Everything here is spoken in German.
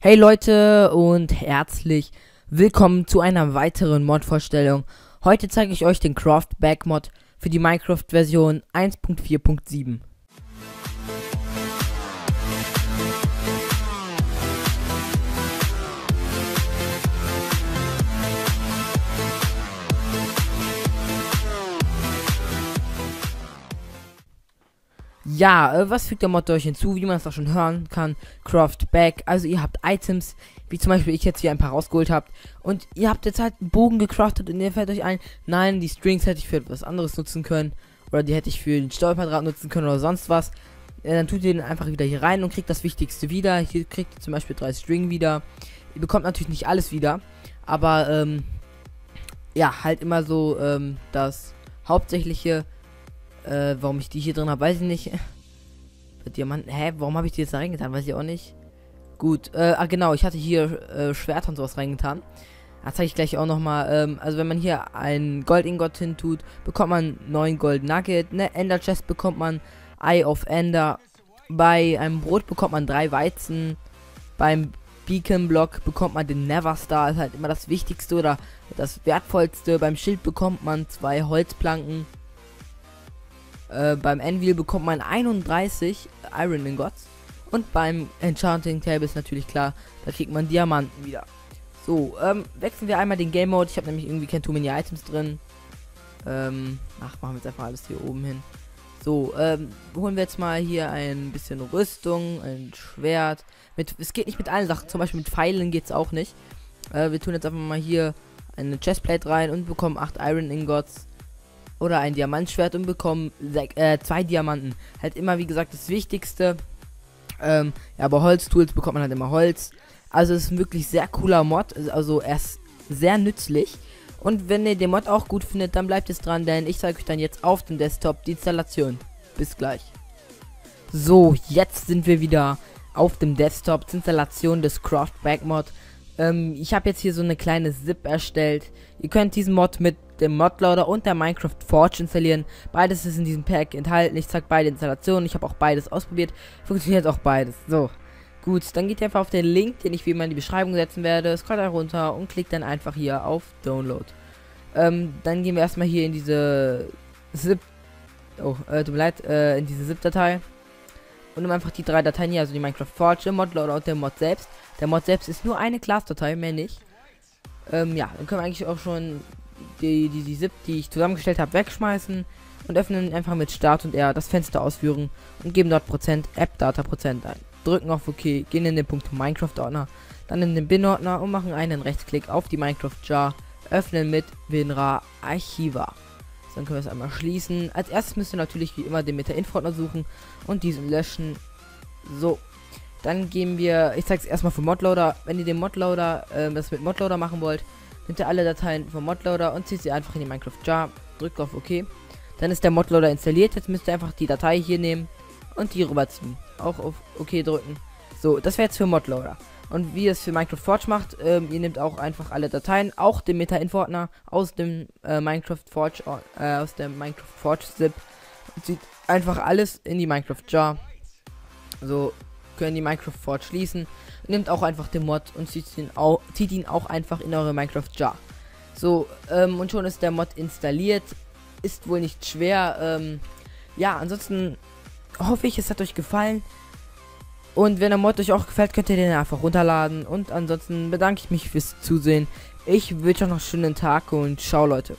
Hey Leute und herzlich willkommen zu einer weiteren Mod-Vorstellung. Heute zeige ich euch den Craft Back Mod für die Minecraft-Version 1.4.7. Ja, äh, was fügt der Mod euch hinzu? Wie man es auch schon hören kann, Craft Back. Also ihr habt Items, wie zum Beispiel ich jetzt hier ein paar rausgeholt habt. Und ihr habt jetzt halt einen Bogen gecraftet und ihr fällt euch ein, nein, die Strings hätte ich für etwas anderes nutzen können. Oder die hätte ich für den Stolperdraht nutzen können oder sonst was. Ja, dann tut ihr den einfach wieder hier rein und kriegt das Wichtigste wieder. Hier kriegt ihr zum Beispiel drei String wieder. Ihr bekommt natürlich nicht alles wieder. Aber, ähm, ja, halt immer so, ähm, das Hauptsächliche äh, warum ich die hier drin habe, weiß ich nicht. Diamanten. Hä, warum habe ich die jetzt da reingetan? Weiß ich auch nicht. Gut, äh, ah genau, ich hatte hier äh, Schwerter und sowas reingetan. Das zeige ich gleich auch nochmal. Ähm, also wenn man hier ein Goldingot hin tut, bekommt man 9 Gold Nugget. Ne, Ender Chest bekommt man Eye of Ender. Bei einem Brot bekommt man drei Weizen. Beim Beacon Block bekommt man den Never Star, ist halt immer das Wichtigste oder das Wertvollste. Beim Schild bekommt man zwei Holzplanken. Äh, beim Anvil bekommt man 31 Iron Ingots. Und beim Enchanting Table ist natürlich klar, da kriegt man Diamanten wieder. So, ähm, wechseln wir einmal den Game Mode. Ich habe nämlich irgendwie kein Too Many Items drin. Ähm, ach, machen wir jetzt einfach alles hier oben hin. So, ähm, holen wir jetzt mal hier ein bisschen Rüstung, ein Schwert. Mit, es geht nicht mit allen Sachen, zum Beispiel mit Pfeilen geht es auch nicht. Äh, wir tun jetzt einfach mal hier eine Chestplate rein und bekommen 8 Iron Ingots oder ein Diamantschwert und bekommen äh, zwei Diamanten. Halt immer, wie gesagt, das Wichtigste. Ähm, ja, aber Holztools bekommt man halt immer Holz. Also es ist ein wirklich sehr cooler Mod. Also er ist sehr nützlich. Und wenn ihr den Mod auch gut findet, dann bleibt es dran, denn ich zeige euch dann jetzt auf dem Desktop die Installation. Bis gleich. So, jetzt sind wir wieder auf dem Desktop zur Installation des Craft Back Mod. Ähm, ich habe jetzt hier so eine kleine Zip erstellt. Ihr könnt diesen Mod mit dem Modloader und der Minecraft Forge installieren. Beides ist in diesem Pack enthalten. Ich zeige beide Installationen. Ich habe auch beides ausprobiert. Funktioniert auch beides. So. Gut, dann geht ihr einfach auf den Link, den ich wie immer in die Beschreibung setzen werde. Scrollt da runter und klickt dann einfach hier auf Download. Ähm, dann gehen wir erstmal hier in diese Zip. Oh, äh, tut mir leid, äh, in diese Zip-Datei. Und nehmen einfach die drei Dateien hier, also die Minecraft Forge, der Modloader und der Mod selbst. Der Mod selbst ist nur eine Class-Datei, mehr nicht. Ähm, ja, dann können wir eigentlich auch schon die, die, die ZIP, die ich zusammengestellt habe, wegschmeißen und öffnen einfach mit Start und R das Fenster ausführen und geben dort Prozent App Data Prozent ein. Drücken auf OK, gehen in den Punkt Minecraft Ordner, dann in den Bin Ordner und machen einen Rechtsklick auf die Minecraft Jar, öffnen mit WinRAR Archiva. Dann können wir es einmal schließen. Als erstes müsst ihr natürlich wie immer den Meta-Info Ordner suchen und diesen löschen. So, dann gehen wir, ich zeige es erstmal für Modloader. Wenn ihr den Modloader, äh, das mit Modloader machen wollt, ihr alle Dateien vom Modloader und zieht sie einfach in die Minecraft Jar, drückt auf OK. Dann ist der Modloader installiert. Jetzt müsst ihr einfach die Datei hier nehmen und die rüberziehen. Auch auf OK drücken. So, das wäre jetzt für Modloader. Und wie es für Minecraft Forge macht, ähm, ihr nehmt auch einfach alle Dateien, auch den Meta-Info-Ordner aus dem äh, Minecraft Forge, äh, aus der Minecraft Forge Zip und zieht einfach alles in die Minecraft Jar. So, können die Minecraft Forge schließen. Nehmt auch einfach den Mod und zieht ihn, auch, zieht ihn auch einfach in eure Minecraft Jar. So, ähm, und schon ist der Mod installiert. Ist wohl nicht schwer. Ähm, ja, ansonsten hoffe ich, es hat euch gefallen. Und wenn der Mod euch auch gefällt, könnt ihr den einfach runterladen. Und ansonsten bedanke ich mich fürs Zusehen. Ich wünsche euch noch einen schönen Tag und ciao Leute.